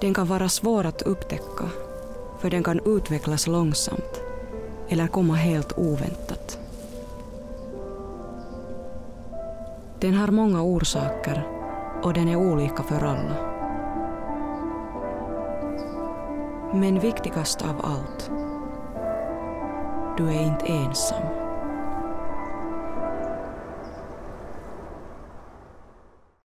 Den kan vara svår att upptäcka för den kan utvecklas långsamt eller komma helt oväntat. Den har många orsaker och den är olika för alla. Men viktigast av allt, du är inte ensam.